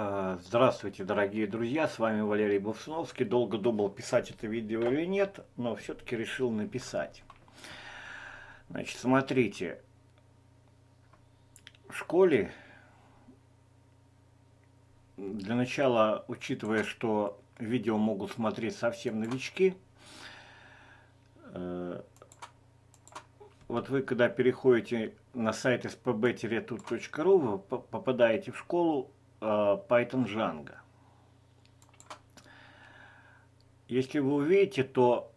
А, здравствуйте, дорогие друзья, с вами Валерий Бовсуновский. Долго думал, писать это видео или нет, но все-таки решил написать. Значит, смотрите, в школе, для начала, учитывая, что видео могут смотреть совсем новички, э, вот вы, когда переходите на сайт spb-tut.ru, вы попадаете в школу э, Python Django. Если вы увидите, то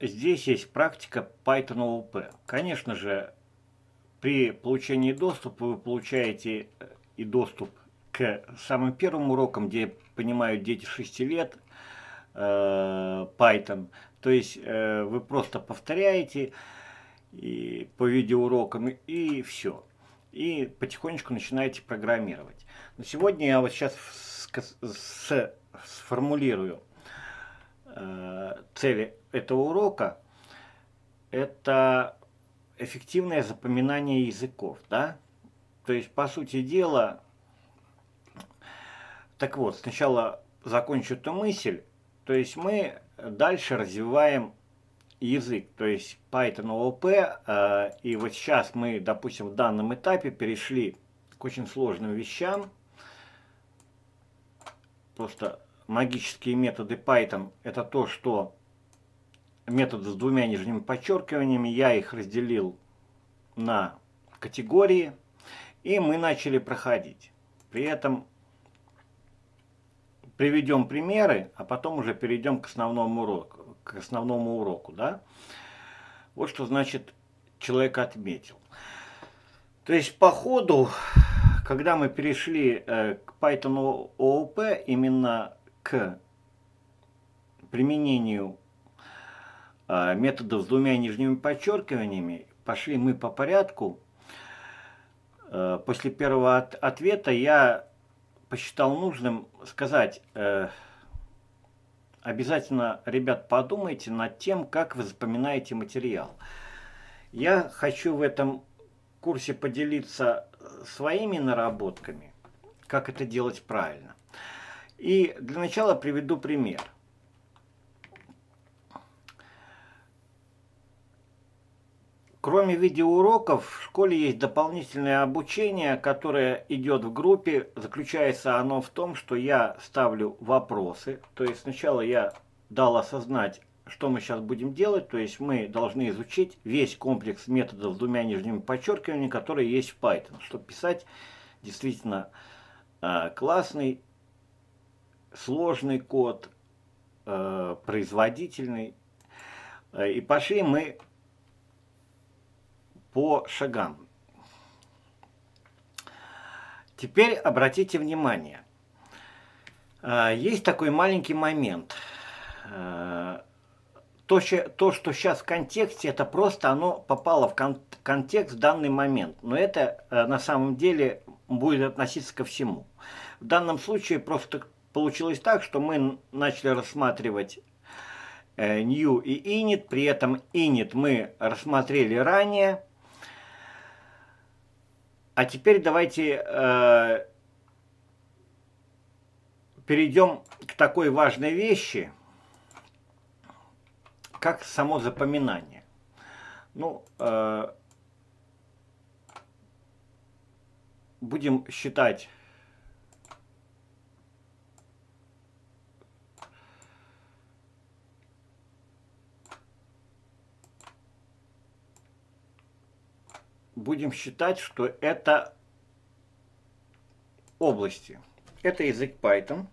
здесь есть практика Python OOP. Конечно же, при получении доступа вы получаете э, и доступ к самым первым урокам, где понимают дети 6 лет э, Python. То есть э, вы просто повторяете, и по видеоурокам, и все. И потихонечку начинаете программировать. Но сегодня я вот сейчас сформулирую э, цели этого урока. Это эффективное запоминание языков, да? То есть, по сути дела, так вот, сначала закончу эту мысль, то есть мы дальше развиваем язык, то есть Python OOP, э, и вот сейчас мы, допустим, в данном этапе перешли к очень сложным вещам. Просто магические методы Python это то, что методы с двумя нижними подчеркиваниями, я их разделил на категории, и мы начали проходить. При этом приведем примеры, а потом уже перейдем к основному уроку к основному уроку, да? Вот что значит человек отметил. То есть по ходу, когда мы перешли э, к Python OOP, именно к применению э, методов с двумя нижними подчеркиваниями, пошли мы по порядку. Э, после первого от ответа я посчитал нужным сказать, э, обязательно, ребят, подумайте над тем, как вы запоминаете материал. Я хочу в этом курсе поделиться своими наработками, как это делать правильно. И для начала приведу пример – Кроме видеоуроков, в школе есть дополнительное обучение, которое идет в группе. Заключается оно в том, что я ставлю вопросы. То есть сначала я дал осознать, что мы сейчас будем делать. То есть мы должны изучить весь комплекс методов с двумя нижними подчеркиваниями, которые есть в Python, чтобы писать действительно э, классный, сложный код, э, производительный. Э, и пошли мы по шагам. Теперь обратите внимание. А, есть такой маленький момент. А, то, то, что сейчас в контексте, это просто оно попало в кон контекст в данный момент. Но это а, на самом деле будет относиться ко всему. В данном случае просто получилось так, что мы начали рассматривать э, new и init. При этом init мы рассмотрели ранее. А теперь давайте э, перейдем к такой важной вещи, как само запоминание. Ну, э, будем считать будем считать, что это области. Это язык Python.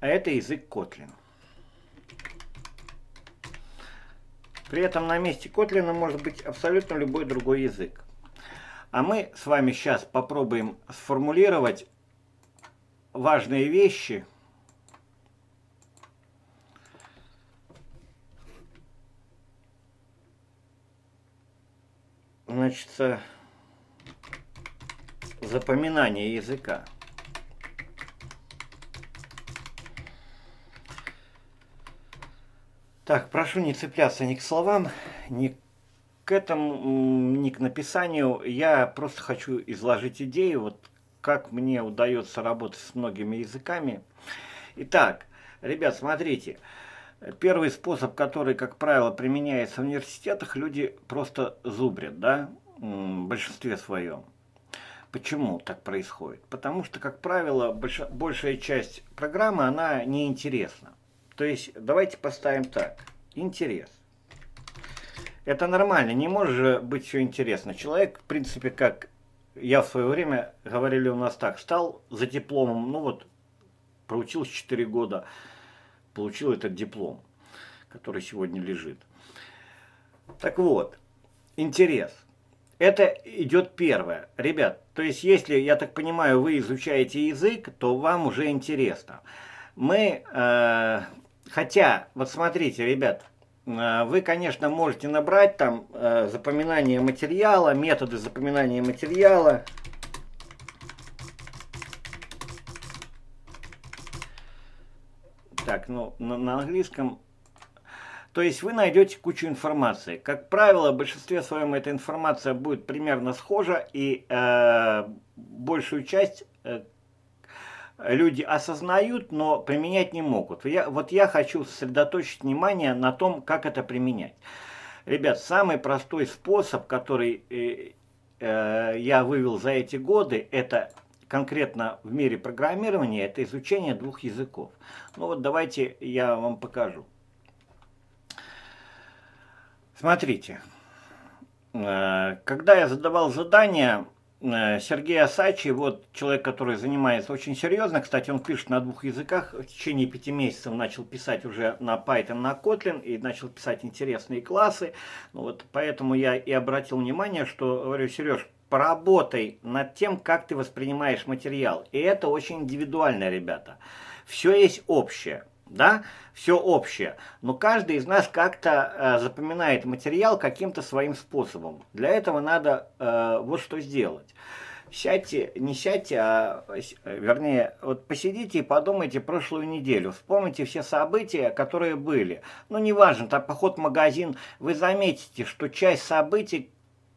А это язык Kotlin. При этом на месте Kotlin может быть абсолютно любой другой язык. А мы с вами сейчас попробуем сформулировать важные вещи – значит, запоминание языка. Так, прошу не цепляться ни к словам, ни к этому, не к написанию, я просто хочу изложить идею, вот как мне удается работать с многими языками. Итак, ребят, смотрите, первый способ, который, как правило, применяется в университетах, люди просто зубрят, да, в большинстве своем. Почему так происходит? Потому что, как правило, больш, большая часть программы, она неинтересна. То есть, давайте поставим так. Интерес. Это нормально, не может же быть все интересно. Человек, в принципе, как я в свое время, говорили у нас так, стал за дипломом, ну вот, проучился 4 года, получил этот диплом, который сегодня лежит. Так вот, интерес. Это идет первое. Ребят, то есть если, я так понимаю, вы изучаете язык, то вам уже интересно. Мы, э, хотя, вот смотрите, ребят, э, вы, конечно, можете набрать там э, запоминание материала, методы запоминания материала. Так, ну, на, на английском то есть вы найдете кучу информации. Как правило, в большинстве своем эта информация будет примерно схожа, и э, большую часть э, люди осознают, но применять не могут. Я, вот я хочу сосредоточить внимание на том, как это применять. Ребят, самый простой способ, который э, э, я вывел за эти годы, это конкретно в мире программирования, это изучение двух языков. Ну вот давайте я вам покажу. Смотрите, э, когда я задавал задание, э, Сергей Асачи, вот человек, который занимается очень серьезно, кстати, он пишет на двух языках, в течение пяти месяцев начал писать уже на Python, на Kotlin, и начал писать интересные классы, ну вот поэтому я и обратил внимание, что, говорю, Сереж, поработай над тем, как ты воспринимаешь материал, и это очень индивидуально, ребята. Все есть общее да, все общее. Но каждый из нас как-то э, запоминает материал каким-то своим способом. Для этого надо э, вот что сделать. Сядьте, не сядьте, а вернее, вот посидите и подумайте прошлую неделю. Вспомните все события, которые были. Ну, неважно, там поход в магазин, вы заметите, что часть событий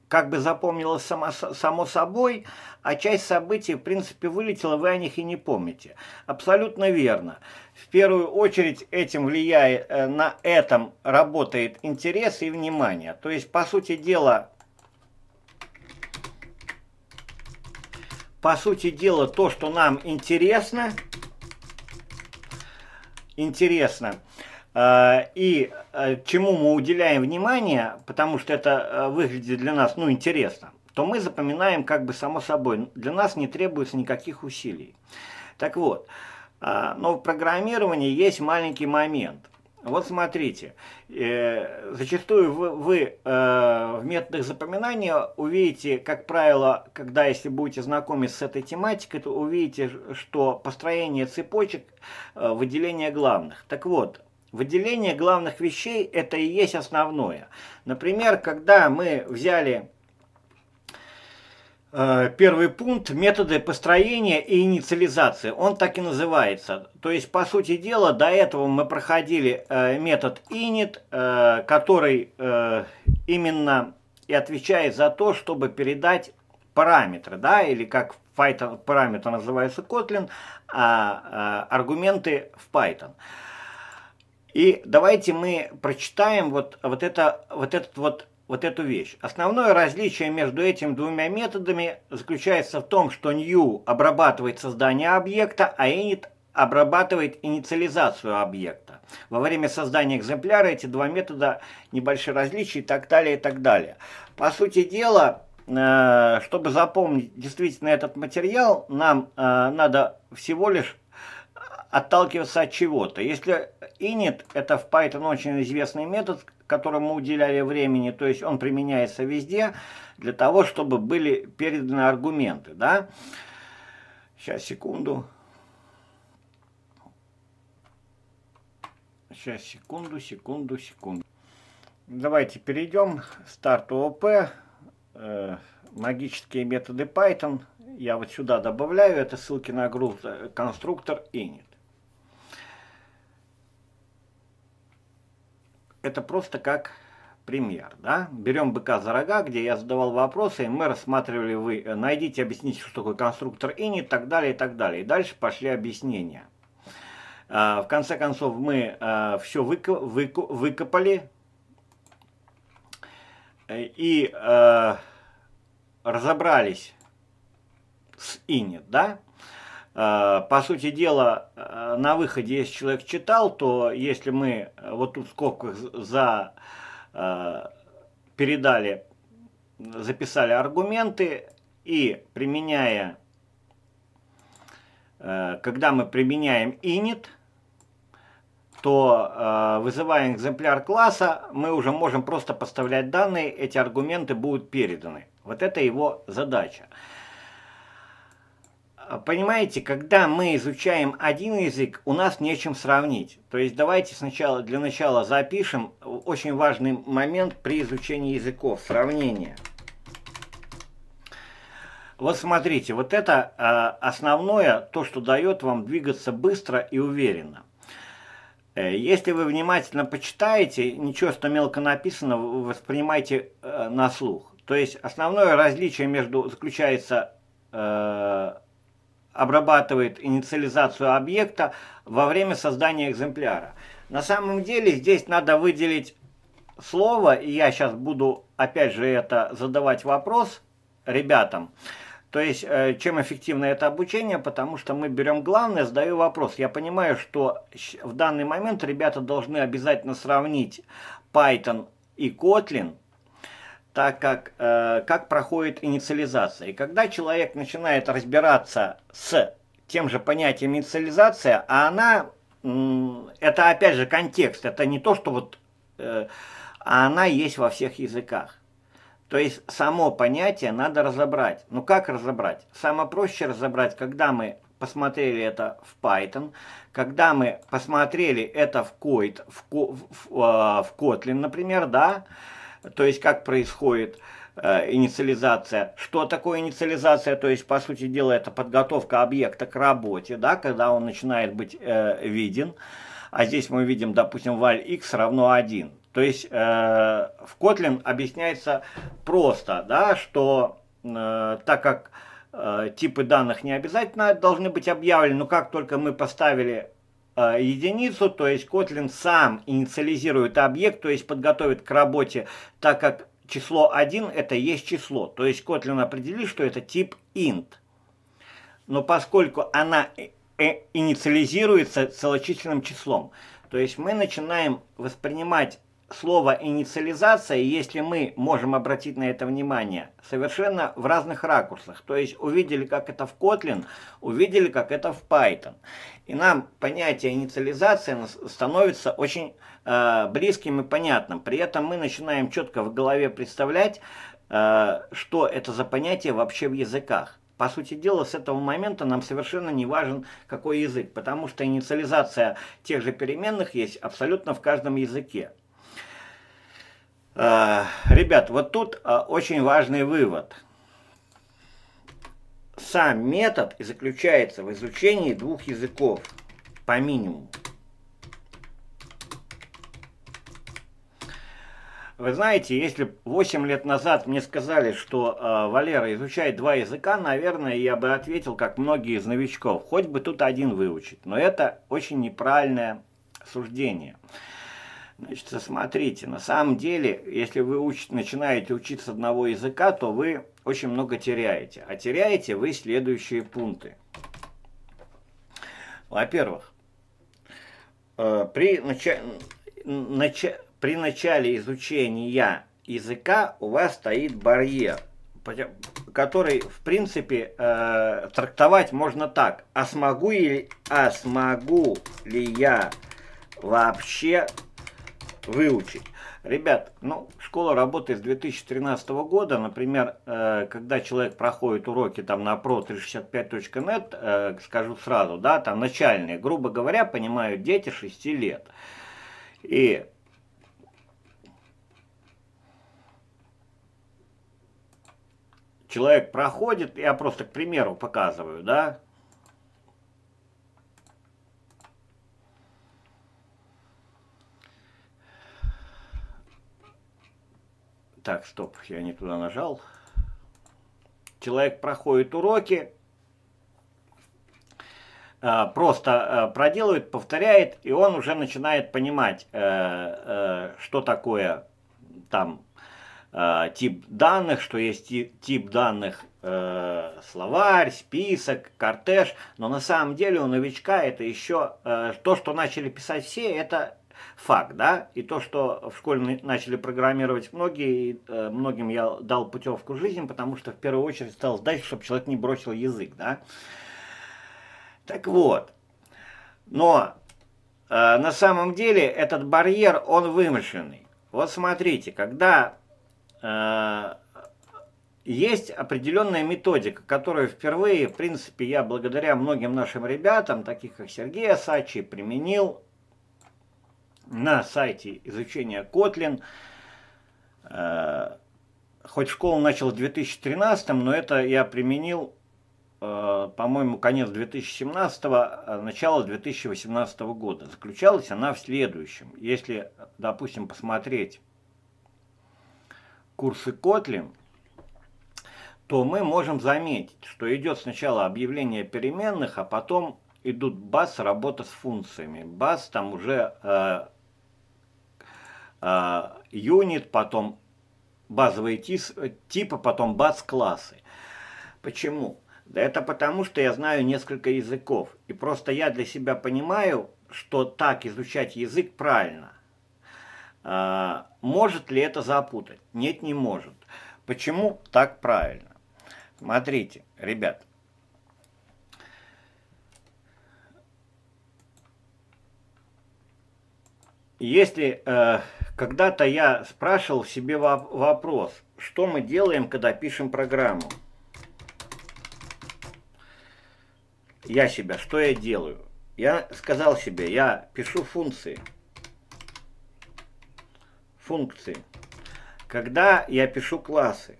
как бы запомнилось само, само собой, а часть событий, в принципе, вылетела, вы о них и не помните. Абсолютно верно. В первую очередь этим влияет, э, на этом работает интерес и внимание. То есть, по сути дела, по сути дела, то, что нам интересно, интересно, и э, чему мы уделяем внимание, потому что это выглядит для нас, ну, интересно, то мы запоминаем как бы само собой. Для нас не требуется никаких усилий. Так вот, но в программировании есть маленький момент. Вот смотрите, э, зачастую вы, вы э, в методах запоминания увидите, как правило, когда если будете знакомы с этой тематикой, то увидите, что построение цепочек, э, выделение главных. Так вот, выделение главных вещей это и есть основное. Например, когда мы взяли Э, первый пункт – методы построения и инициализации. Он так и называется. То есть, по сути дела, до этого мы проходили э, метод init, э, который именно и отвечает за то, чтобы передать параметры, да, или как Python параметр называется Kotlin, а аргументы в Python. И давайте мы прочитаем вот, вот, это, вот этот вот вот эту вещь. Основное различие между этими двумя методами заключается в том, что new обрабатывает создание объекта, а init обрабатывает инициализацию объекта. Во время создания экземпляра эти два метода небольшие различия и так далее, и так далее. По сути дела, э, чтобы запомнить действительно этот материал, нам э, надо всего лишь отталкиваться от чего-то. Если init это в Python очень известный метод, которому уделяли времени, то есть он применяется везде для того, чтобы были переданы аргументы, да. Сейчас, секунду. Сейчас, секунду, секунду, секунду. Давайте перейдем. Старт ООП. Э, магические методы Python. Я вот сюда добавляю. Это ссылки на груз э, конструктор init. Это просто как пример. Да? Берем быка за рога, где я задавал вопросы, и мы рассматривали, вы э, найдите, объясните, что такое конструктор init, и так далее, и так далее. И дальше пошли объяснения. А, в конце концов, мы а, все выкопали и а, разобрались с init, да? По сути дела, на выходе, если человек читал, то если мы вот тут в скобках за передали, записали аргументы и применяя, когда мы применяем init, то э, вызывая экземпляр класса, мы уже можем просто поставлять данные, эти аргументы будут переданы. Вот это его задача. Понимаете, когда мы изучаем один язык, у нас нечем сравнить. То есть давайте сначала для начала запишем очень важный момент при изучении языков, сравнение. Вот смотрите, вот это э, основное, то, что дает вам двигаться быстро и уверенно. Э, если вы внимательно почитаете, ничего, что мелко написано, вы воспринимайте э, на слух. То есть основное различие между заключается, э, обрабатывает инициализацию объекта во время создания экземпляра. На самом деле здесь надо выделить слово, и я сейчас буду опять же это задавать вопрос ребятам. То есть, э, чем эффективно это обучение, потому что мы берем главное, задаю вопрос. Я понимаю, что в данный момент ребята должны обязательно сравнить Python и Kotlin, так как, э, как проходит инициализация. И когда человек начинает разбираться с тем же понятием инициализация, а она, это опять же контекст, это не то, что вот, э, а она есть во всех языках. То есть само понятие надо разобрать. Ну как разобрать? Самое проще разобрать, когда мы посмотрели это в Python, когда мы посмотрели это в Koit, в, в, в, а, в Kotlin, например, да, то есть как происходит э, инициализация. Что такое инициализация? То есть, по сути дела, это подготовка объекта к работе, да, когда он начинает быть э, виден. А здесь мы видим, допустим, val x равно 1. То есть э, в Kotlin объясняется просто, да, что э, так как э, типы данных не обязательно должны быть объявлены, но как только мы поставили единицу, то есть Kotlin сам инициализирует объект, то есть подготовит к работе, так как число 1 это есть число. То есть Kotlin определил, что это тип int. Но поскольку она э, инициализируется целочисленным числом, то есть мы начинаем воспринимать слово инициализация, если мы можем обратить на это внимание, совершенно в разных ракурсах. То есть увидели, как это в Kotlin, увидели, как это в Python. И нам понятие инициализация становится очень э, близким и понятным. При этом мы начинаем четко в голове представлять, э, что это за понятие вообще в языках. По сути дела, с этого момента нам совершенно не важен, какой язык, потому что инициализация тех же переменных есть абсолютно в каждом языке. А, ребят, вот тут а, очень важный вывод. Сам метод и заключается в изучении двух языков по минимуму. Вы знаете, если 8 лет назад мне сказали, что э, Валера изучает два языка, наверное, я бы ответил, как многие из новичков, хоть бы тут один выучить. Но это очень неправильное суждение. Значит, смотрите, на самом деле, если вы учите, начинаете учиться одного языка, то вы очень много теряете. А теряете вы следующие пункты. Во-первых, э, при, нача... Нача... при начале изучения языка у вас стоит барьер, который, в принципе, э, трактовать можно так. А смогу, ли, а смогу ли я вообще выучить. Ребят, ну, школа работает с 2013 года. Например, э, когда человек проходит уроки там на pro365.net, э, скажу сразу, да, там начальные, грубо говоря, понимают дети 6 лет. И человек проходит, я просто к примеру показываю, да, Так, стоп, я не туда нажал. Человек проходит уроки, а, просто а, проделывает, повторяет, и он уже начинает понимать, э, э, что такое там тип данных, что есть тип данных э, словарь, список, кортеж, но на самом деле у новичка это еще то, что начали писать все, это факт, да, и то, что в школе начали программировать многие, многим я дал путевку в жизнь, потому что в первую очередь стал ждать, чтобы человек не бросил язык, да, так вот, но э, на самом деле этот барьер, он вымышленный. Вот смотрите, когда э, есть определенная методика, которую впервые, в принципе, я благодаря многим нашим ребятам, таких как Сергей Асачи, применил на сайте изучения Kotlin. Э, хоть школу начал в 2013, но это я применил Э, по-моему, конец 2017, э, начало 2018 года. Заключалась она в следующем. Если, допустим, посмотреть курсы Kotlin, то мы можем заметить, что идет сначала объявление переменных, а потом идут баз, работа с функциями. Баз там уже юнит, потом базовые типы, потом баз классы. Почему? Да это потому, что я знаю несколько языков. И просто я для себя понимаю, что так изучать язык правильно. А, может ли это запутать? Нет, не может. Почему так правильно? Смотрите, ребят. Если э, когда-то я спрашивал себе вопрос, что мы делаем, когда пишем программу, я себя, что я делаю? Я сказал себе, я пишу функции. Функции. Когда я пишу классы.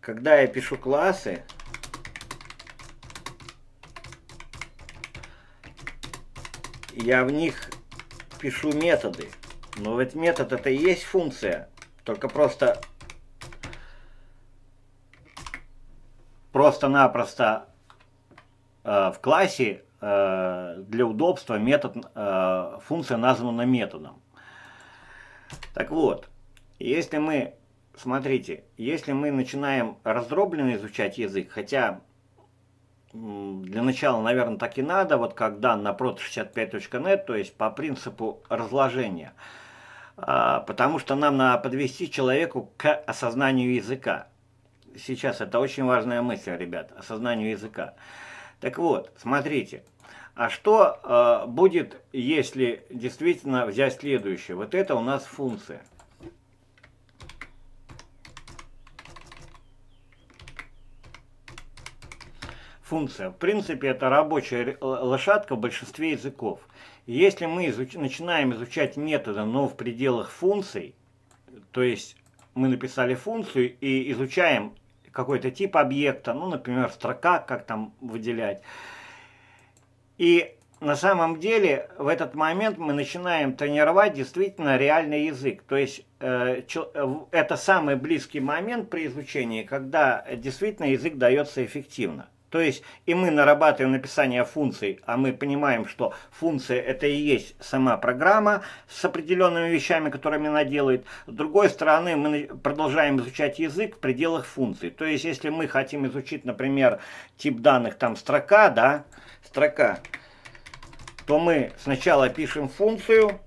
Когда я пишу классы, я в них пишу методы. Но ведь метод это и есть функция. Только просто просто-напросто Э, в классе э, для удобства метод, э, функция названа методом. Так вот, если мы, смотрите, если мы начинаем раздробленно изучать язык, хотя для начала, наверное, так и надо, вот как дан на proto65.net, то есть по принципу разложения, потому что нам надо подвести человеку к осознанию языка. Сейчас это очень важная мысль, ребят, осознанию языка. Так вот, смотрите, а что э, будет, если действительно взять следующее? Вот это у нас функция. Функция. В принципе, это рабочая лошадка в большинстве языков. если мы изуч начинаем изучать методы, но в пределах функций, то есть мы написали функцию и изучаем какой-то тип объекта, ну, например, строка, как там выделять. И на самом деле в этот момент мы начинаем тренировать действительно реальный язык. То есть э, это самый близкий момент при изучении, когда действительно язык дается эффективно. То есть и мы нарабатываем написание функций, а мы понимаем, что функция это и есть сама программа с определенными вещами, которыми она делает. С другой стороны, мы продолжаем изучать язык в пределах функций. То есть если мы хотим изучить, например, тип данных там строка, да, строка, то мы сначала пишем функцию,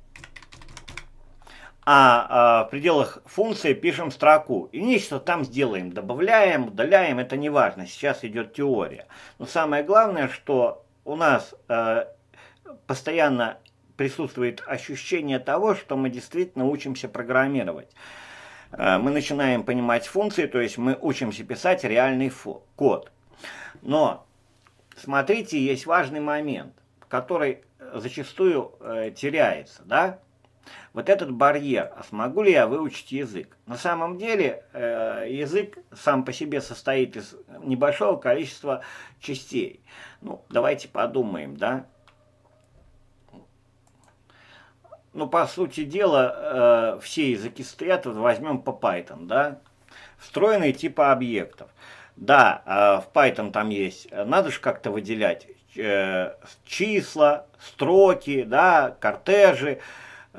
а, а в пределах функции пишем строку. И нечто там сделаем, добавляем, удаляем, это не важно, сейчас идет теория. Но самое главное, что у нас э, постоянно присутствует ощущение того, что мы действительно учимся программировать. Э, мы начинаем понимать функции, то есть мы учимся писать реальный код. Но смотрите, есть важный момент, который зачастую э, теряется, да? Вот этот барьер, а смогу ли я выучить язык? На самом деле э, язык сам по себе состоит из небольшого количества частей. Ну, давайте подумаем, да? ну, по сути дела, э, все языки стоят, вот возьмем по Python, да, встроенные типа объектов. Да, э, в Python там есть, надо же как-то выделять числа, строки, да, кортежи,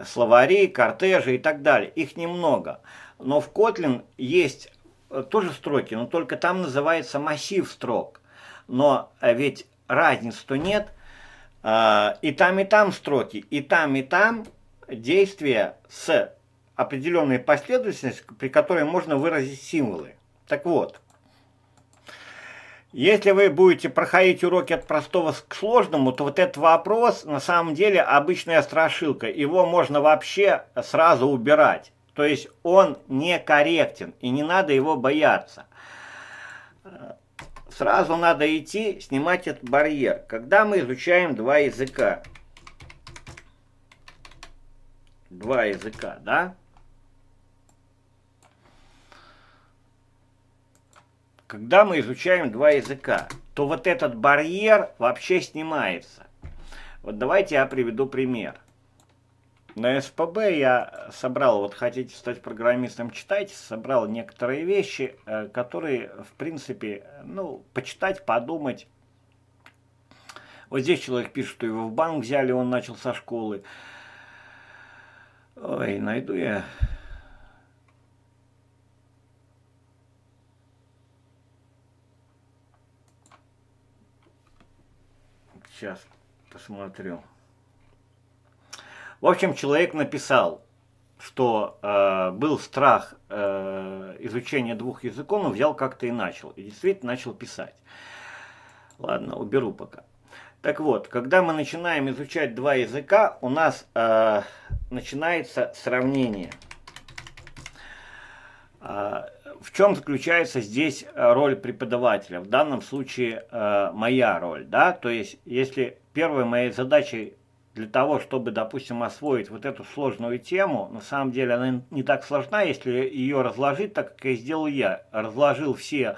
словари, кортежи и так далее. Их немного. Но в Kotlin есть э, тоже строки, но только там называется массив строк. Но э, ведь разницы-то нет. Э, и там, и там строки, и там, и там действия с определенной последовательностью, при которой можно выразить символы. Так вот, если вы будете проходить уроки от простого к сложному, то вот этот вопрос на самом деле обычная страшилка. Его можно вообще сразу убирать. То есть он некорректен и не надо его бояться. Сразу надо идти снимать этот барьер. Когда мы изучаем два языка. Два языка, да? Когда мы изучаем два языка, то вот этот барьер вообще снимается. Вот давайте я приведу пример. На СПБ я собрал, вот хотите стать программистом, читайте, собрал некоторые вещи, э, которые, в принципе, ну, почитать, подумать. Вот здесь человек пишет, что его в банк взяли, он начал со школы. Ой, найду я Сейчас посмотрю. В общем, человек написал, что э, был страх э, изучения двух языков, но взял как-то и начал. И действительно начал писать. Ладно, уберу пока. Так вот, когда мы начинаем изучать два языка, у нас э, начинается сравнение. Э, в чем заключается здесь э, роль преподавателя? В данном случае э, моя роль, да, то есть если первой моей задачей для того, чтобы, допустим, освоить вот эту сложную тему, на самом деле она не так сложна, если ее разложить, так как я сделал я. Разложил все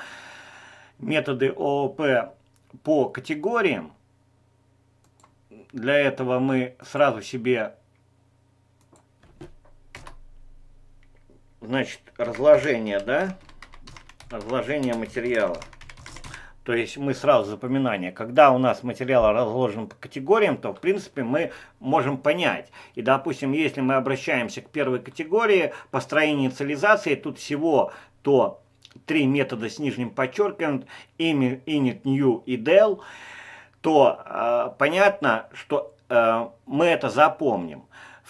методы ООП по категориям. Для этого мы сразу себе Значит, разложение, да? Разложение материала. То есть мы сразу запоминание. Когда у нас материал разложен по категориям, то в принципе мы можем понять. И допустим, если мы обращаемся к первой категории, построение инициализации, тут всего то три метода с нижним подчеркиванием, init, new и del, то э, понятно, что э, мы это запомним.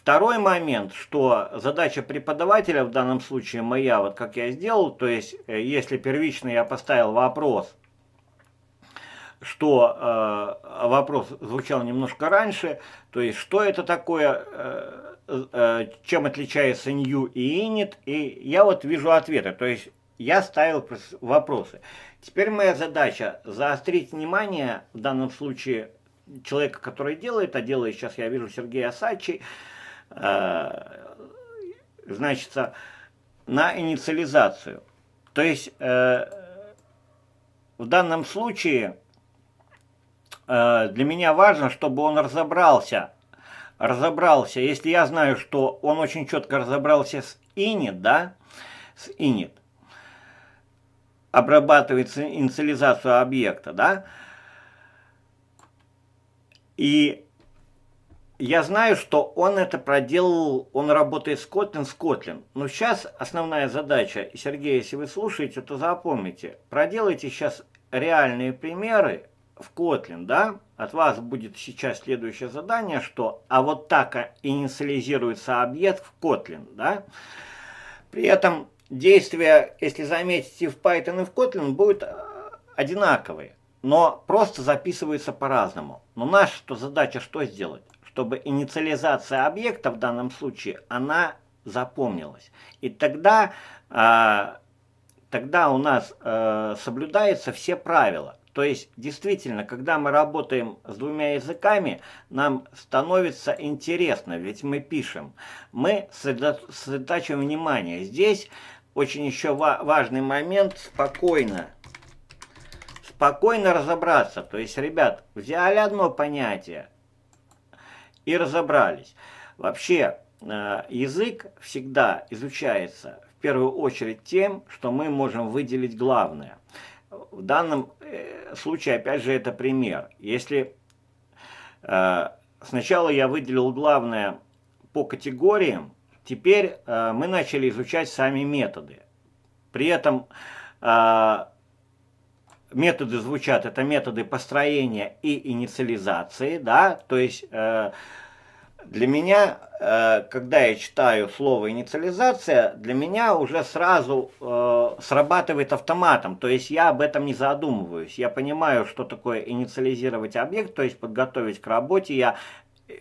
Второй момент, что задача преподавателя, в данном случае моя, вот как я сделал, то есть э, если первично я поставил вопрос, что э, вопрос звучал немножко раньше, то есть что это такое, э, э, чем отличается new и init, и я вот вижу ответы, то есть я ставил вопросы. Теперь моя задача заострить внимание, в данном случае человека, который делает, а делает сейчас я вижу Сергея Сачи, Э, значит, на инициализацию. То есть э, в данном случае э, для меня важно, чтобы он разобрался, разобрался, если я знаю, что он очень четко разобрался с init, да, с init, обрабатывает инициализацию объекта, да, и я знаю, что он это проделал, он работает с Kotlin, с Kotlin. Но сейчас основная задача, Сергей, если вы слушаете, то запомните, проделайте сейчас реальные примеры в Kotlin, да? От вас будет сейчас следующее задание, что, а вот так инициализируется объект в Kotlin, да? При этом действия, если заметите, в Python и в Kotlin будут э, одинаковые, но просто записываются по-разному. Но наша задача что сделать? Чтобы инициализация объекта в данном случае, она запомнилась. И тогда, э, тогда у нас э, соблюдаются все правила. То есть, действительно, когда мы работаем с двумя языками, нам становится интересно, ведь мы пишем. Мы сосредотачиваем внимание. Здесь очень еще важный момент спокойно. Спокойно разобраться. То есть, ребят, взяли одно понятие, и разобрались. Вообще, э, язык всегда изучается в первую очередь тем, что мы можем выделить главное. В данном э, случае, опять же, это пример. Если э, сначала я выделил главное по категориям, теперь мы начали изучать сами методы. При этом методы звучат, это методы построения и инициализации, да, то есть э, для меня, э, когда я читаю слово инициализация, для меня уже сразу э, срабатывает автоматом, то есть я об этом не задумываюсь, я понимаю, что такое инициализировать объект, то есть подготовить к работе, я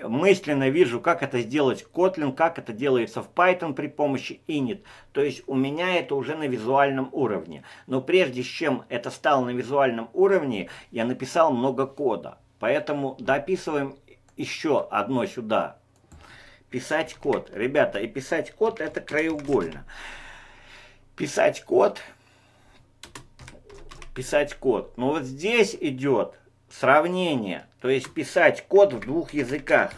мысленно вижу, как это сделать Kotlin, как это делается в Python при помощи init. То есть у меня это уже на визуальном уровне. Но прежде чем это стало на визуальном уровне, я написал много кода. Поэтому дописываем еще одно сюда. Писать код. Ребята, и писать код это краеугольно. Писать код. Писать код. Но вот здесь идет сравнение, то есть писать код в двух языках.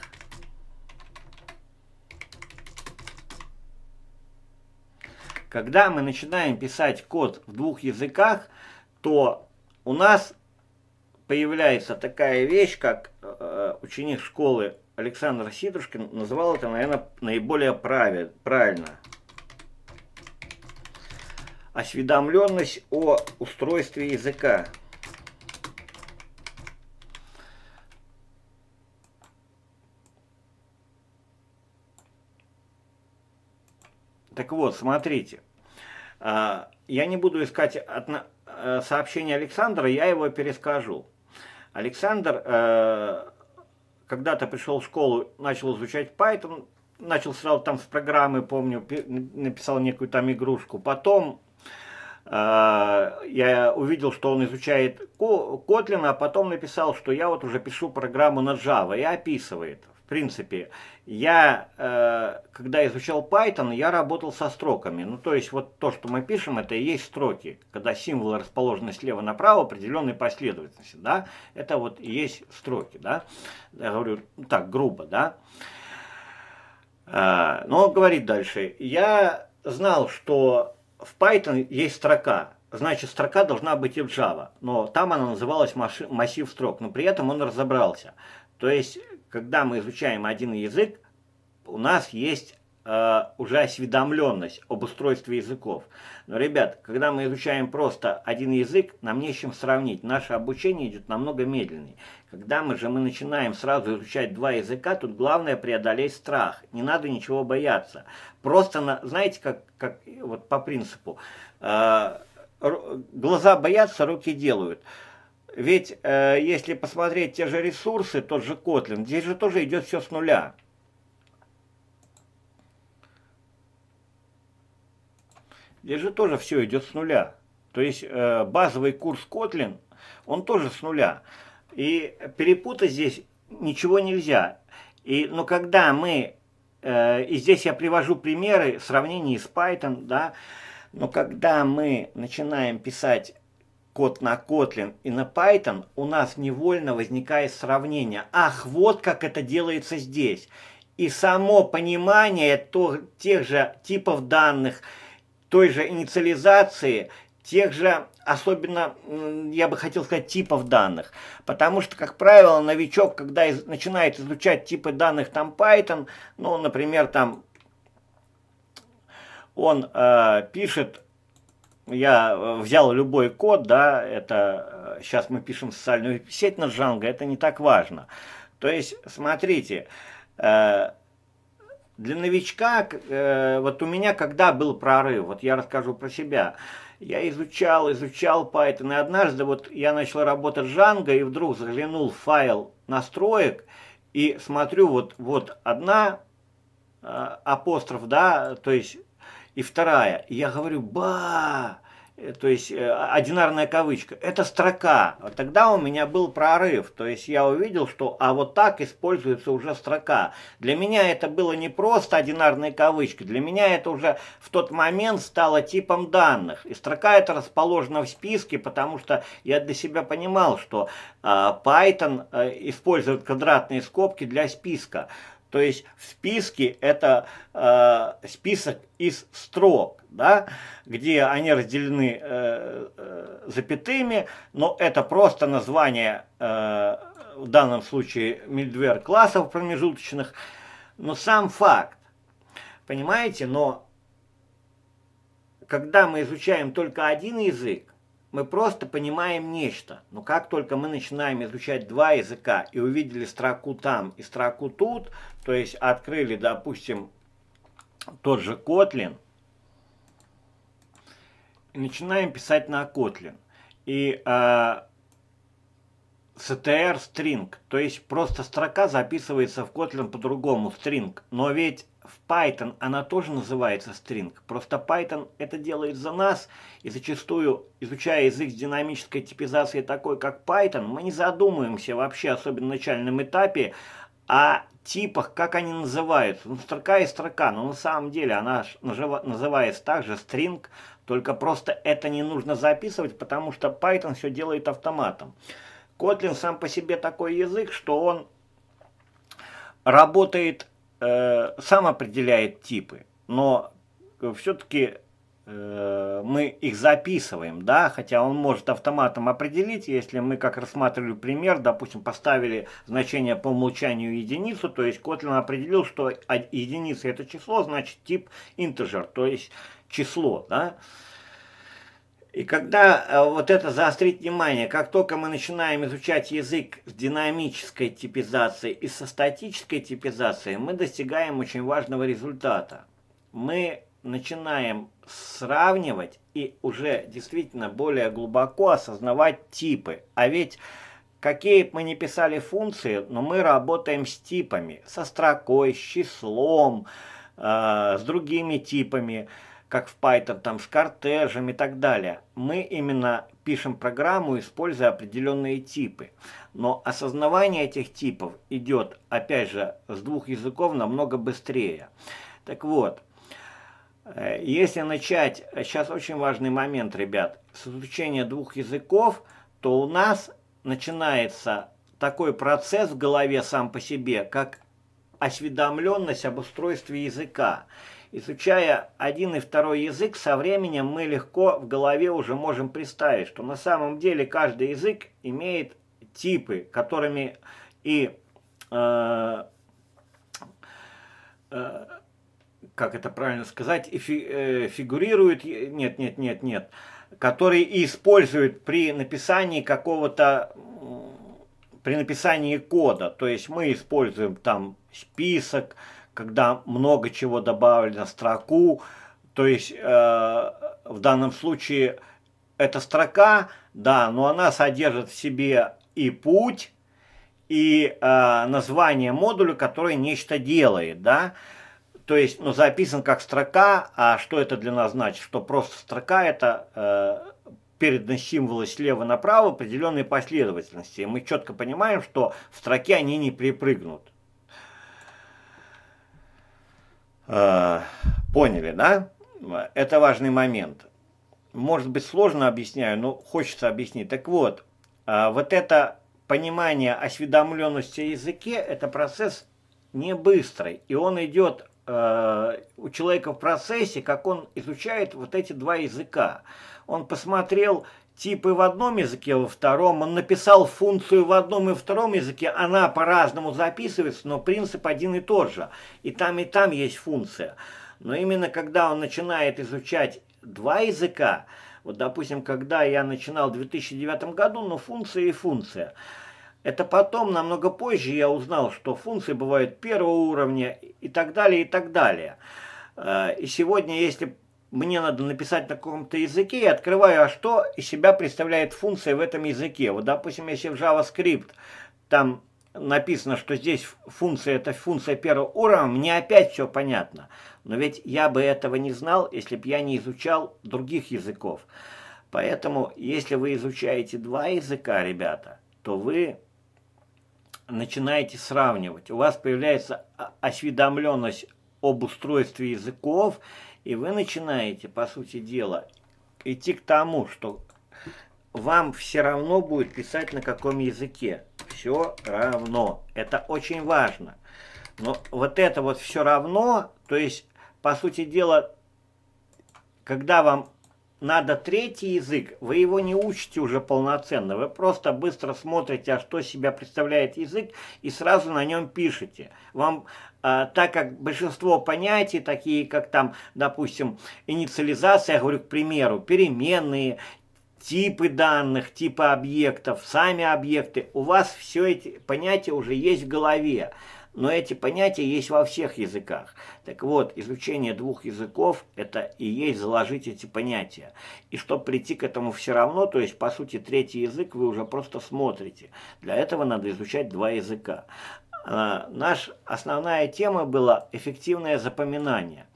Когда мы начинаем писать код в двух языках, то у нас появляется такая вещь, как э, ученик школы Александр Сидорушкин называл это, наверное, наиболее правиль, правильно. Осведомленность о устройстве языка. Так вот, смотрите. А, я не буду искать э, сообщение Александра, я его перескажу. Александр э, когда-то пришел в школу, начал изучать Python, начал сразу там с программы, помню, написал некую там игрушку. Потом э, я увидел, что он изучает Kotlin, а потом написал, что я вот уже пишу программу на Java и описывает в принципе, я, э, когда изучал Python, я работал со строками. Ну, то есть, вот то, что мы пишем, это и есть строки. Когда символы расположены слева направо в определенной последовательности, да, это вот и есть строки, да. Я говорю так, грубо, да. Э, но говорит дальше. Я знал, что в Python есть строка, значит строка должна быть и в Java, но там она называлась массив строк, но при этом он разобрался. То есть когда мы изучаем один язык, у нас есть э, уже осведомленность об устройстве языков. Но, ребят, когда мы изучаем просто один язык, нам не с чем сравнить. Наше обучение идет намного медленнее. Когда мы же мы начинаем сразу изучать два языка, тут главное преодолеть страх. Не надо ничего бояться. Просто, на, знаете, как, как вот по принципу, э, глаза боятся, руки делают. Ведь э, если посмотреть те же ресурсы, тот же Kotlin, здесь же тоже идет все с нуля. Здесь же тоже все идет с нуля. То есть э, базовый курс Kotlin, он тоже с нуля. И перепутать здесь ничего нельзя. И, но когда мы, э, и здесь я привожу примеры сравнений с Python, да, но когда мы начинаем писать код на Kotlin и на Python, у нас невольно возникает сравнение. Ах, вот как это делается здесь. И само понимание то, тех же типов данных, той же инициализации, тех же, особенно, я бы хотел сказать, типов данных. Потому что, как правило, новичок, когда из, начинает изучать типы данных там Python, ну, например, там он э, пишет я э, взял любой код, да, это сейчас э, мы пишем социальную сеть на Django, это не так важно. То есть, смотрите, э, для новичка, вот у меня когда был прорыв, вот я расскажу про себя, я изучал, изучал Python, и однажды вот я начал работать с Django, и вдруг заглянул в файл настроек, и смотрю, вот, вот одна апостроф, да, то есть и вторая. Я говорю, ба, э, то есть э, одинарная кавычка, это строка. Тогда у меня был прорыв, то есть я увидел, что а вот так используется уже строка. Для меня это было не просто одинарная кавычка, для меня это уже в тот момент стало типом данных. И строка это расположена в списке, потому что я для себя понимал, что э, Python э, использует квадратные скобки для списка. То есть в списке это э, список из строк, да, где они разделены э, э, запятыми, но это просто название, э, в данном случае, мидвер классов промежуточных. Но сам факт, понимаете, но когда мы изучаем только один язык, мы просто понимаем нечто. Но как только мы начинаем изучать два языка и увидели строку там и строку тут, то есть открыли, допустим, тот же Kotlin, и начинаем писать на Kotlin. И э, str string, то есть просто строка записывается в Kotlin по-другому, string. Но ведь в Python она тоже называется string. Просто Python это делает за нас, и зачастую, изучая язык с динамической типизацией такой, как Python, мы не задумываемся вообще, особенно на начальном этапе, о типах, как они называются. Ну, строка и строка, но на самом деле она называется также string, только просто это не нужно записывать, потому что Python все делает автоматом. Kotlin сам по себе такой язык, что он работает э, сам определяет типы, но все-таки э, мы их записываем, да, хотя он может автоматом определить, если мы, как рассматривали пример, допустим, поставили значение по умолчанию единицу, то есть Kotlin определил, что единица это число, значит тип integer, то есть число, да, и когда э, вот это заострить внимание, как только мы начинаем изучать язык с динамической типизацией и со статической типизацией, мы достигаем очень важного результата. Мы начинаем сравнивать и уже действительно более глубоко осознавать типы. А ведь какие бы мы ни писали функции, но мы работаем с типами, со строкой, с числом, э, с другими типами как в Python, там, с кортежем и так далее. Мы именно пишем программу, используя определенные типы. Но осознавание этих типов идет, опять же, с двух языков намного быстрее. Так вот, если начать, сейчас очень важный момент, ребят, с изучения двух языков, то у нас начинается такой процесс в голове сам по себе, как осведомленность об устройстве языка. Изучая один и второй язык, со временем мы легко в голове уже можем представить, что на самом деле каждый язык имеет типы, которыми и э, э, как это правильно сказать, э, фигурируют, нет, нет, нет, нет, которые и используют при написании какого-то, при написании кода. То есть мы используем там список, когда много чего добавили на строку, то есть э, в данном случае эта строка, да, но она содержит в себе и путь, и э, название модуля, который нечто делает, да, то есть, ну, записан как строка, а что это для нас значит? Что просто строка это э, переданы символы слева направо определенной последовательности. И мы четко понимаем, что в строке они не припрыгнут. Э, поняли, да? Это важный момент. Может быть сложно объясняю, но хочется объяснить. Так вот, э, вот это понимание осведомленности о языке, это процесс не быстрый. И он идет у человека в процессе, как он изучает вот эти два языка. Он посмотрел типы в одном языке, во втором. Он написал функцию в одном и втором языке. Она по-разному записывается, но принцип один и тот же. И там, и там есть функция. Но именно когда он начинает изучать два языка, вот, допустим, когда я начинал в 2009 году, ну, функция и функция. Это потом, намного позже, я узнал, что функции бывают первого уровня и так далее, и так далее. Э, и сегодня, если мне надо написать на каком-то языке, я открываю, а что из себя представляет функция в этом языке. Вот, допустим, если в JavaScript там написано, что здесь функция это функция первого уровня, мне опять все понятно. Но ведь я бы этого не знал, если бы я не изучал других языков. Поэтому, если вы изучаете два языка, ребята, то вы начинаете сравнивать. У вас появляется осведомленность об устройстве языков, и вы начинаете, по сути дела, идти к тому, что вам все равно будет писать на каком языке. Все равно. Это очень важно. Но вот это вот все равно, то есть, по сути дела, когда вам надо третий язык, вы его не учите уже полноценно. Вы просто быстро смотрите, а что себя представляет язык, и сразу на нем пишете. Вам, а, так как большинство понятий, такие как там, допустим, инициализация, я говорю, к примеру, переменные, типы данных, типы объектов, сами объекты, у вас все эти понятия уже есть в голове но эти понятия есть во всех языках. Так вот, изучение двух языков – это и есть заложить эти понятия. И чтобы прийти к этому все равно, то есть, по сути, третий язык вы уже просто смотрите. Для этого надо изучать два языка. А, наша основная тема была эффективное запоминание.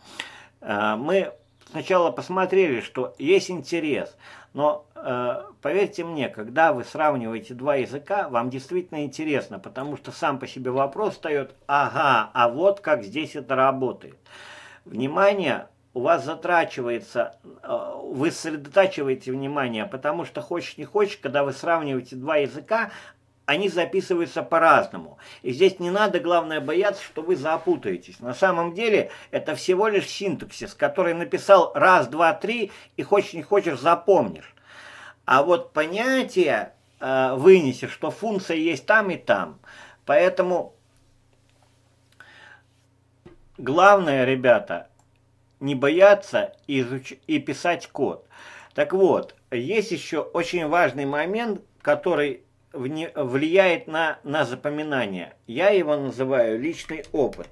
А, мы сначала посмотрели, что есть интерес – но э, поверьте мне, когда вы сравниваете два языка, вам действительно интересно, потому что сам по себе вопрос встает, ага, а вот как здесь это работает. Внимание у вас затрачивается, э, вы сосредотачиваете внимание, потому что хочешь не хочешь, когда вы сравниваете два языка, они записываются по-разному. И здесь не надо, главное, бояться, что вы запутаетесь. На самом деле это всего лишь синтаксис, который написал раз, два, три, и хочешь не хочешь запомнишь. А вот понятие э, вынесешь, что функция есть там и там. Поэтому главное, ребята, не бояться изуч... и писать код. Так вот, есть еще очень важный момент, который влияет на, на запоминание. Я его называю личный опыт.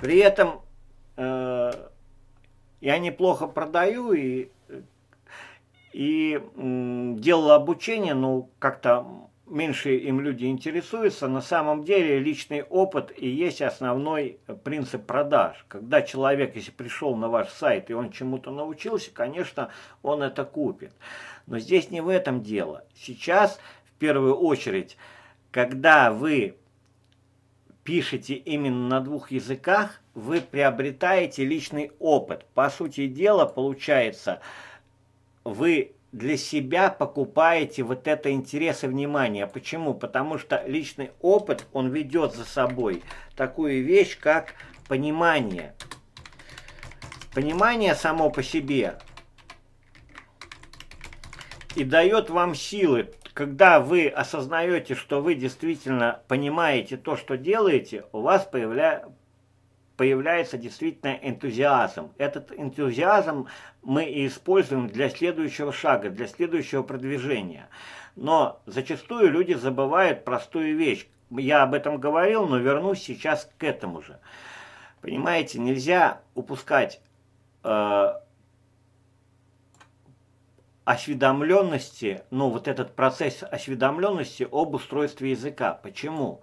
При этом э, я неплохо продаю и, и делал обучение, но как-то меньше им люди интересуются. На самом деле личный опыт и есть основной принцип продаж. Когда человек, если пришел на ваш сайт и он чему-то научился, конечно, он это купит. Но здесь не в этом дело. Сейчас, в первую очередь, когда вы пишете именно на двух языках, вы приобретаете личный опыт. По сути дела, получается, вы для себя покупаете вот это интерес и внимание. Почему? Потому что личный опыт, он ведет за собой такую вещь, как понимание. Понимание само по себе и дает вам силы. Когда вы осознаете, что вы действительно понимаете то, что делаете, у вас появля... появляется действительно энтузиазм. Этот энтузиазм мы и используем для следующего шага, для следующего продвижения. Но зачастую люди забывают простую вещь. Я об этом говорил, но вернусь сейчас к этому же. Понимаете, нельзя упускать э, осведомленности, ну вот этот процесс осведомленности об устройстве языка. Почему?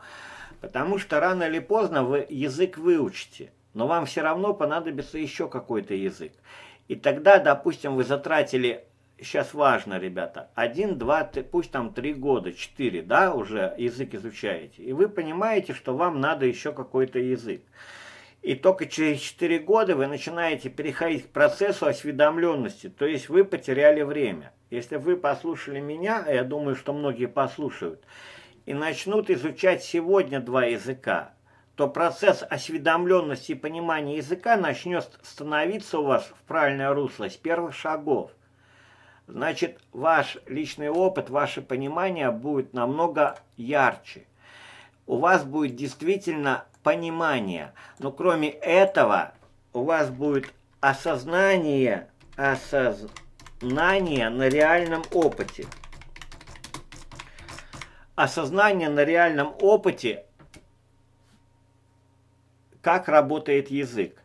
Потому что рано или поздно вы язык выучите, но вам все равно понадобится еще какой-то язык. И тогда, допустим, вы затратили, сейчас важно, ребята, один, два, три, пусть там три года, четыре, да, уже язык изучаете. И вы понимаете, что вам надо еще какой-то язык. И только через 4 года вы начинаете переходить к процессу осведомленности, то есть вы потеряли время. Если вы послушали меня, а я думаю, что многие послушают, и начнут изучать сегодня два языка, то процесс осведомленности и понимания языка начнет становиться у вас в правильное русло с первых шагов. Значит, ваш личный опыт, ваше понимание будет намного ярче. У вас будет действительно понимание. Но кроме этого, у вас будет осознание, осознание на реальном опыте. Осознание на реальном опыте, как работает язык.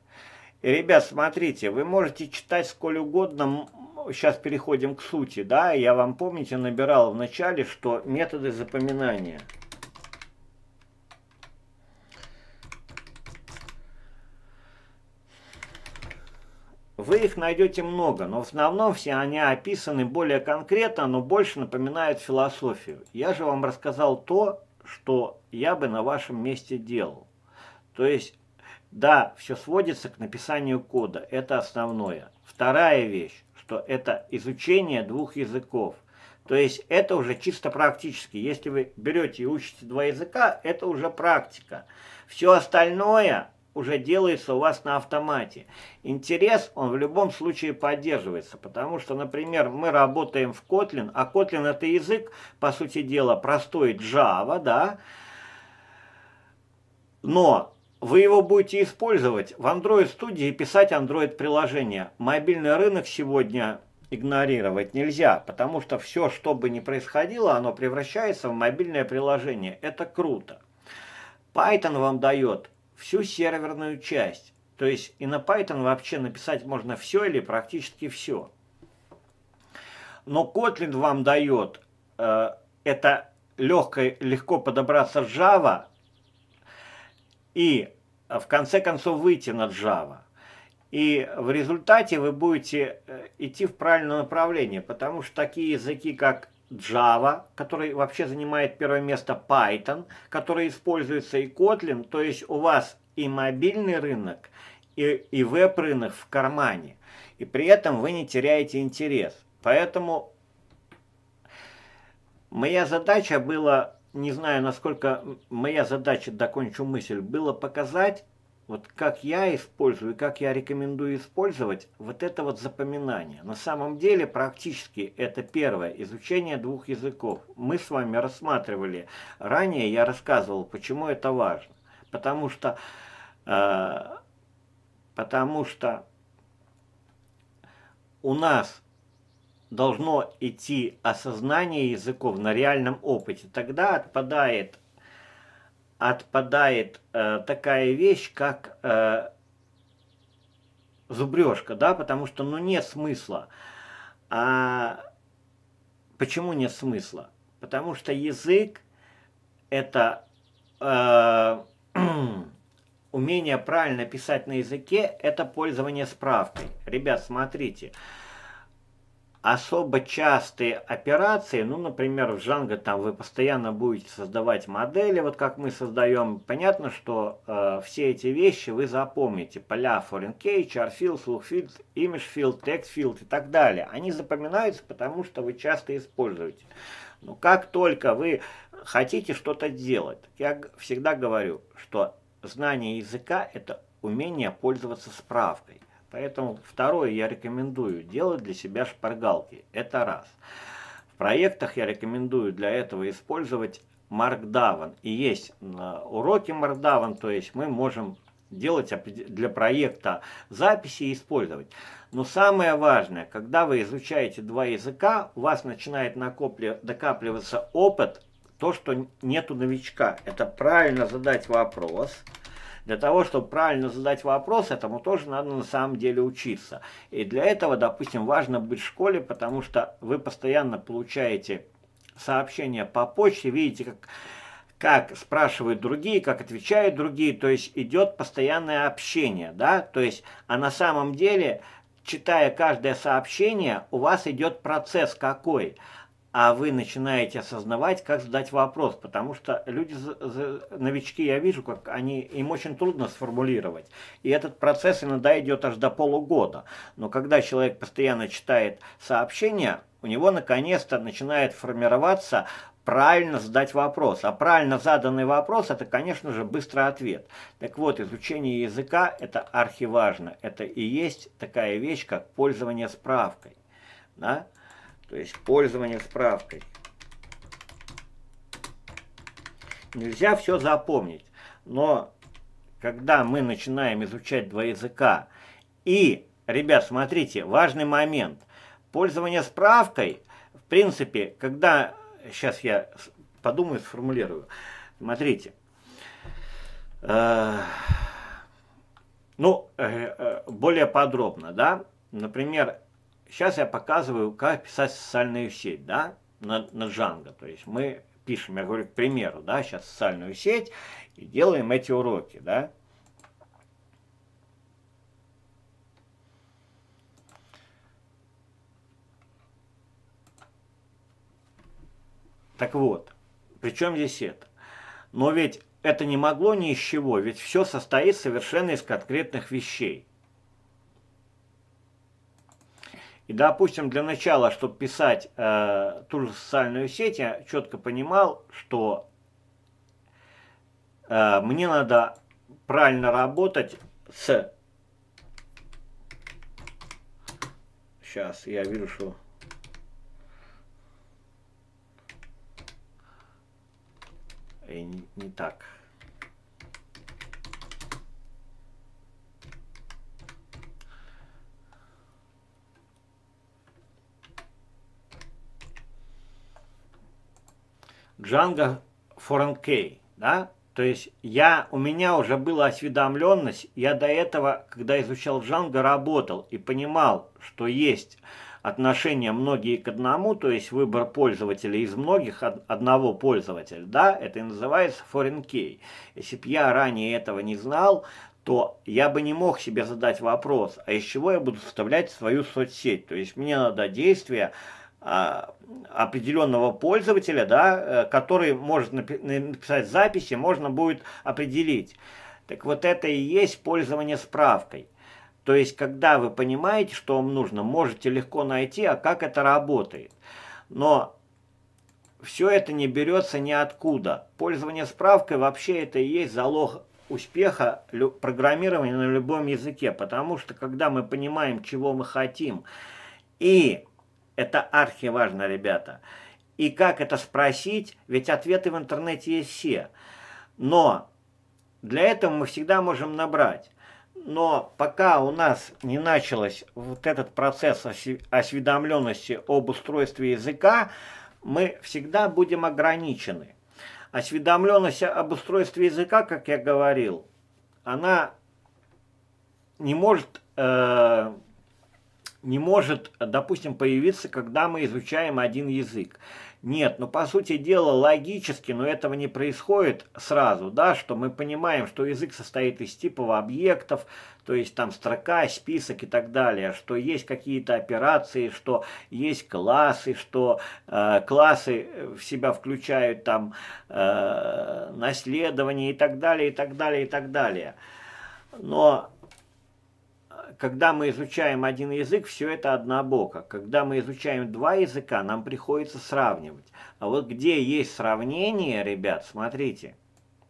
И, ребят, смотрите, вы можете читать сколь угодно, сейчас переходим к сути, да, я вам, помните, набирал в начале, что методы запоминания – Вы их найдете много, но в основном все они описаны более конкретно, но больше напоминают философию. Я же вам рассказал то, что я бы на вашем месте делал. То есть, да, все сводится к написанию кода, это основное. Вторая вещь, что это изучение двух языков. То есть это уже чисто практически. Если вы берете и учите два языка, это уже практика. Все остальное уже делается у вас на автомате. Интерес, он в любом случае поддерживается, потому что, например, мы работаем в Kotlin, а Kotlin это язык, по сути дела, простой Java, да, но вы его будете использовать в Android студии и писать Android приложение. Мобильный рынок сегодня игнорировать нельзя, потому что все, что бы ни происходило, оно превращается в мобильное приложение. Это круто. Python вам дает всю серверную часть. То есть и на Python вообще написать можно все или практически все. Но Kotlin вам дает э, это легко, легко подобраться Java и в конце концов выйти на Java. И в результате вы будете э, идти в правильном направлении, потому что такие языки, как Java, который вообще занимает первое место, Python, который используется и Kotlin, то есть у вас и мобильный рынок, и, и веб-рынок в кармане. И при этом вы не теряете интерес. Поэтому моя задача была, не знаю, насколько моя задача, докончу мысль, было показать, вот как я использую, как я рекомендую использовать вот это вот запоминание. На самом деле практически это первое изучение двух языков. Мы с вами рассматривали, ранее я рассказывал, почему это важно. Потому что, э, потому что у нас должно идти осознание языков на реальном опыте. Тогда отпадает отпадает э, такая вещь, как э, зубрежка, да, потому что, ну, нет смысла. А почему нет смысла? Потому что язык – это э, умение правильно писать на языке, это пользование справкой. Ребят, смотрите, особо частые операции, ну, например, в Django там вы постоянно будете создавать модели, вот как мы создаем, понятно, что э, все эти вещи вы запомните, поля foreign key, char field, slow field, image field, text field и так далее. Они запоминаются, потому что вы часто используете. Но как только вы хотите что-то делать, я всегда говорю, что знание языка – это умение пользоваться справкой. Поэтому второе я рекомендую делать для себя шпаргалки. Это раз. В проектах я рекомендую для этого использовать Markdown. И есть уроки Markdown, то есть мы можем делать для проекта записи и использовать. Но самое важное, когда вы изучаете два языка, у вас начинает накапливаться опыт, то, что нету новичка. Это правильно задать вопрос – для того, чтобы правильно задать вопрос, этому тоже надо на самом деле учиться. И для этого, допустим, важно быть в школе, потому что вы постоянно получаете сообщения по почте, видите, как как спрашивают другие, как отвечают другие, то есть идет постоянное общение, да, то есть, а на самом деле, читая каждое сообщение, у вас идет процесс какой – а вы начинаете осознавать, как задать вопрос, потому что люди, новички, я вижу, как они, им очень трудно сформулировать. И этот процесс иногда идет аж до полугода. Но когда человек постоянно читает сообщения, у него наконец-то начинает формироваться правильно задать вопрос. А правильно заданный вопрос – это, конечно же, быстрый ответ. Так вот, изучение языка – это архиважно. Это и есть такая вещь, как пользование справкой. Да? То есть пользование справкой. Нельзя все запомнить, но когда мы начинаем изучать два языка, и, ребят, смотрите, важный момент, пользование справкой, в принципе, когда, сейчас я подумаю, сформулирую, смотрите, э, ну, э, э, более подробно, да, например, Сейчас я показываю, как писать социальную сеть, да, на, на Django. То есть мы пишем, я говорю, к примеру, да, сейчас социальную сеть и делаем эти уроки, да. Так вот, при чем здесь это? Но ведь это не могло ни из чего, ведь все состоит совершенно из конкретных вещей. И, допустим, для начала, чтобы писать э, ту же социальную сеть, я четко понимал, что э, мне надо правильно работать с... Сейчас, я вижу, что... И не, не так. Django 4K, да? То есть я, у меня уже была осведомленность, я до этого, когда изучал Django, работал и понимал, что есть отношения многие к одному, то есть выбор пользователя из многих одного пользователя, да, это и называется key. Если бы я ранее этого не знал, то я бы не мог себе задать вопрос, а из чего я буду составлять свою соцсеть. То есть мне надо действия а, определенного пользователя, да, э, который может написать записи, можно будет определить. Так вот это и есть пользование справкой. То есть, когда вы понимаете, что вам нужно, можете легко найти, а как это работает. Но все это не берется ниоткуда. Пользование справкой вообще это и есть залог успеха программирования на любом языке. Потому что, когда мы понимаем, чего мы хотим, и это архиважно, ребята. И как это спросить, ведь ответы в интернете есть все. Но для этого мы всегда можем набрать. Но пока у нас не началось вот этот процесс осведомленности об устройстве языка, мы всегда будем ограничены. Осведомленность об устройстве языка, как я говорил, она не может э, не может, допустим, появиться, когда мы изучаем один язык. Нет, ну по сути дела логически, но этого не происходит сразу, да, что мы понимаем, что язык состоит из типов объектов, то есть там строка, список и так далее, что есть какие-то операции, что есть классы, что э, классы в себя включают там э, наследование и так далее, и так далее, и так далее. Но когда мы изучаем один язык, все это однобоко. Когда мы изучаем два языка, нам приходится сравнивать. А вот где есть сравнение, ребят, смотрите,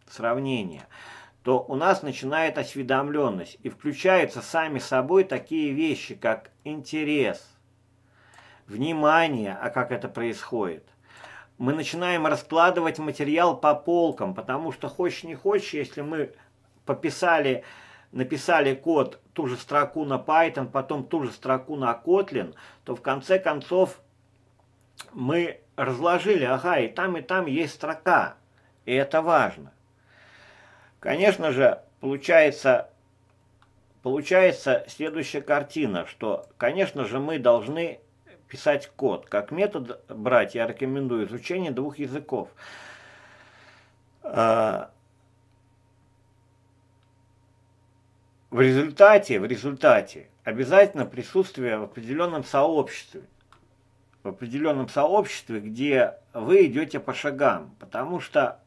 сравнение, то у нас начинает осведомленность и включаются сами собой такие вещи, как интерес, внимание, а как это происходит. Мы начинаем раскладывать материал по полкам, потому что хочешь не хочешь, если мы пописали написали код, ту же строку на Python, потом ту же строку на Kotlin, то в конце концов мы разложили, ага, и там, и там есть строка. И это важно. Конечно же, получается, получается следующая картина, что, конечно же, мы должны писать код. Как метод брать я рекомендую изучение двух языков. А, В результате, в результате обязательно присутствие в определенном сообществе. В определенном сообществе, где вы идете по шагам. Потому что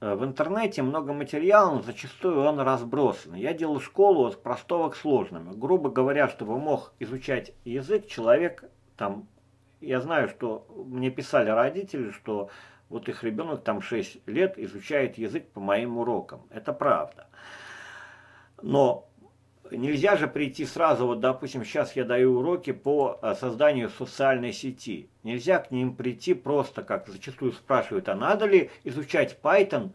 э, в интернете много материала, но зачастую он разбросан. Я делал школу от простого к сложному. Грубо говоря, чтобы мог изучать язык, человек там... Я знаю, что мне писали родители, что вот их ребенок там 6 лет изучает язык по моим урокам. Это правда. Но нельзя же прийти сразу, вот допустим, сейчас я даю уроки по э, созданию социальной сети. Нельзя к ним прийти просто, как зачастую спрашивают, а надо ли изучать Python?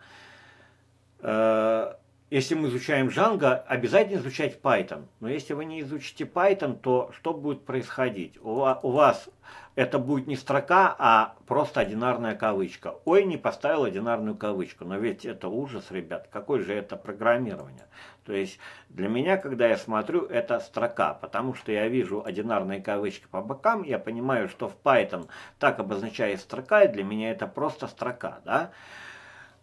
Э, если мы изучаем Django, обязательно изучать Python. Но если вы не изучите Python, то что будет происходить? У вас это будет не строка, а просто одинарная кавычка. Ой, не поставил одинарную кавычку. Но ведь это ужас, ребят. Какое же это программирование? То есть для меня, когда я смотрю, это строка. Потому что я вижу одинарные кавычки по бокам. Я понимаю, что в Python так обозначает строка. И для меня это просто строка. Да?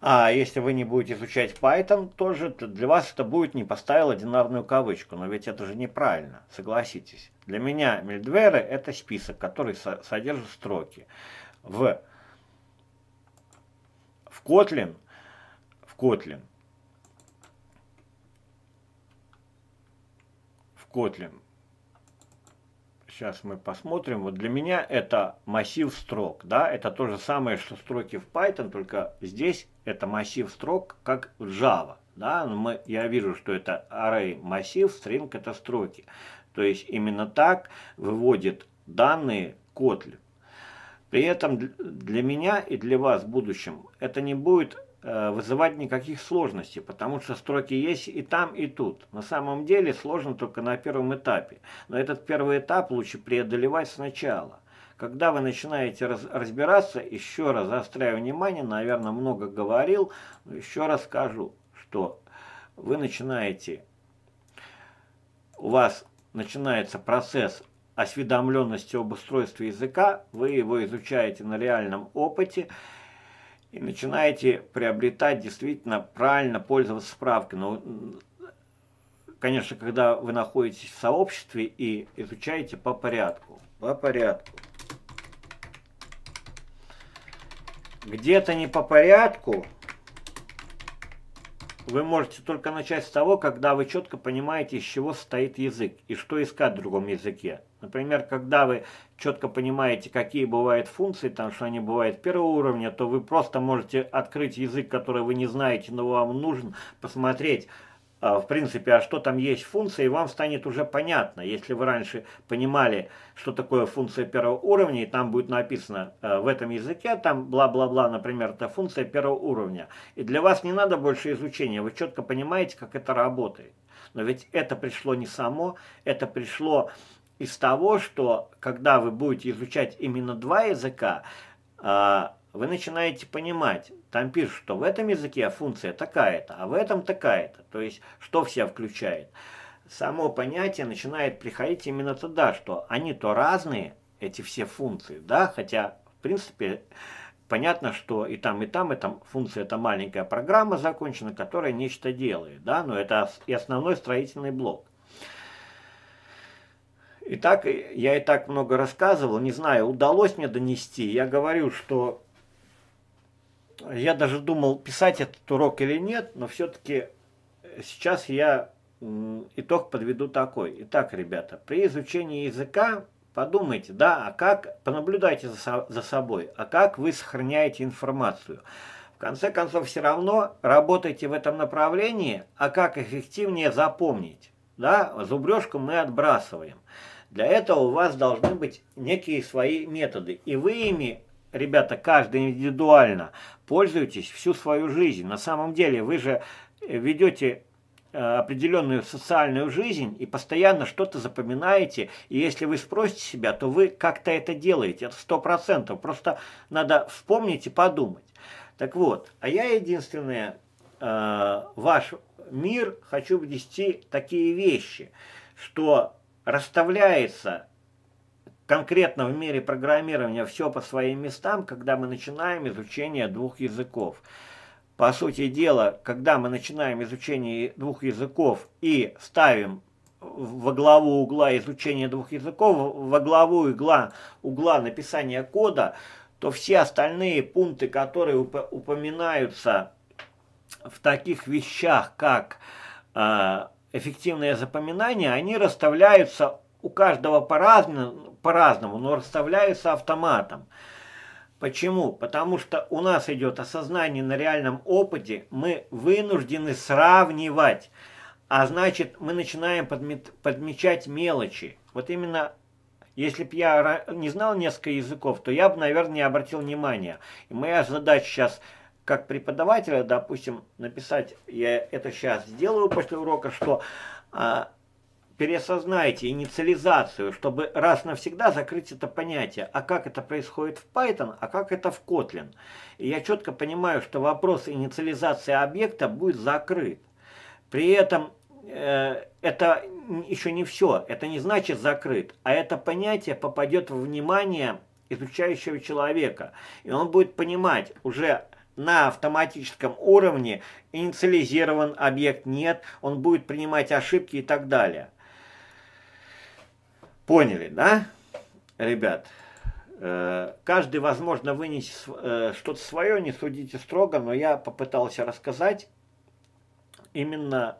А если вы не будете изучать Python, тоже для вас это будет не поставил одинарную кавычку. Но ведь это же неправильно, согласитесь. Для меня Мельдверы это список, который со содержит строки. В, в Kotlin, в Kotlin, в Kotlin, Сейчас мы посмотрим. Вот для меня это массив строк. Да? Это то же самое, что строки в Python, только здесь это массив строк, как Java. Да? Но мы, я вижу, что это array массив, string это строки. То есть именно так выводит данные Kotlin. При этом для меня и для вас в будущем это не будет Э, вызывать никаких сложностей, потому что строки есть и там, и тут. На самом деле сложно только на первом этапе. Но этот первый этап лучше преодолевать сначала. Когда вы начинаете раз, разбираться, еще раз заостряю внимание, наверное, много говорил, но еще раз скажу, что вы начинаете, у вас начинается процесс осведомленности об устройстве языка, вы его изучаете на реальном опыте, и начинаете приобретать действительно правильно пользоваться справкой. Но, конечно, когда вы находитесь в сообществе и изучаете по порядку. По порядку. Где-то не по порядку, вы можете только начать с того, когда вы четко понимаете, из чего состоит язык и что искать в другом языке. Например, когда вы четко понимаете, какие бывают функции, там, что они бывают первого уровня, то вы просто можете открыть язык, который вы не знаете, но вам нужен, посмотреть, в принципе, а что там есть функция, и вам станет уже понятно. Если вы раньше понимали, что такое функция первого уровня, и там будет написано э, в этом языке, там бла-бла-бла, например, это функция первого уровня. И для вас не надо больше изучения, вы четко понимаете, как это работает. Но ведь это пришло не само, это пришло из того, что когда вы будете изучать именно два языка, а, вы начинаете понимать, там пишут, что в этом языке функция такая-то, а в этом такая-то, то есть что все включает. Само понятие начинает приходить именно тогда, что они то разные, эти все функции, да, хотя в принципе понятно, что и там, и там, и там функция это маленькая программа закончена, которая нечто делает, да, но это и основной строительный блок. Итак, я и так много рассказывал, не знаю, удалось мне донести. Я говорю, что я даже думал, писать этот урок или нет, но все-таки сейчас я итог подведу такой. Итак, ребята, при изучении языка подумайте, да, а как, понаблюдайте за, за собой, а как вы сохраняете информацию. В конце концов, все равно работайте в этом направлении, а как эффективнее запомнить. Да, зубрежку мы отбрасываем. Для этого у вас должны быть некие свои методы. И вы ими, ребята, каждый индивидуально пользуетесь всю свою жизнь. На самом деле вы же ведете э, определенную социальную жизнь и постоянно что-то запоминаете. И если вы спросите себя, то вы как-то это делаете. Это сто процентов. Просто надо вспомнить и подумать. Так вот, а я единственное, э, ваш мир хочу внести такие вещи, что расставляется конкретно в мире программирования все по своим местам, когда мы начинаем изучение двух языков. По сути дела, когда мы начинаем изучение двух языков и ставим во главу угла изучения двух языков, во главу угла, угла написания кода, то все остальные пункты, которые упоминаются в таких вещах, как а, эффективное запоминание, они расставляются у каждого по-разному, по-разному, но расставляются автоматом. Почему? Потому что у нас идет осознание на реальном опыте, мы вынуждены сравнивать, а значит мы начинаем подмечать мелочи. Вот именно если бы я не знал несколько языков, то я бы, наверное, не обратил внимания. И моя задача сейчас как преподавателя, допустим, написать, я это сейчас сделаю после урока, что а, переосознайте инициализацию, чтобы раз навсегда закрыть это понятие. А как это происходит в Python, а как это в Kotlin. И я четко понимаю, что вопрос инициализации объекта будет закрыт. При этом э, это еще не все. Это не значит закрыт, а это понятие попадет в внимание изучающего человека. И он будет понимать уже на автоматическом уровне инициализирован объект нет, он будет принимать ошибки и так далее. Поняли, да, ребят? Э, каждый, возможно, вынесет э, что-то свое, не судите строго, но я попытался рассказать именно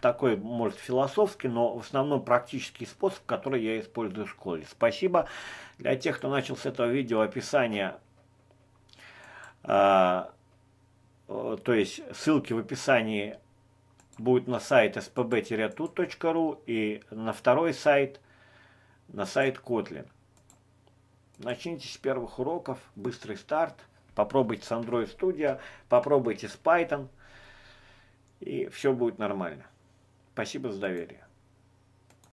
такой, может, философский, но в основном практический способ, который я использую в школе. Спасибо. Для тех, кто начал с этого видео описания, э, то есть ссылки в описании будут на сайт spb-tut.ru и на второй сайт, на сайт Kotlin. Начните с первых уроков, быстрый старт, попробуйте с Android Studio, попробуйте с Python, и все будет нормально. Спасибо за доверие.